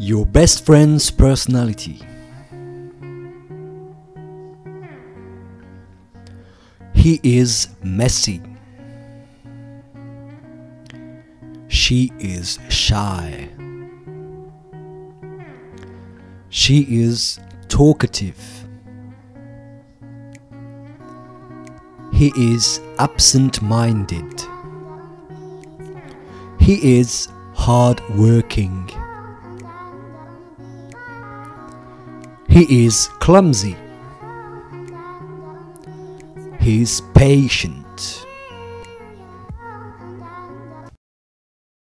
Your best friend's personality. He is messy. She is shy. She is talkative. He is absent minded. He is hard working. He is clumsy. He is patient.